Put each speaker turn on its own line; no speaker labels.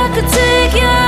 I could take you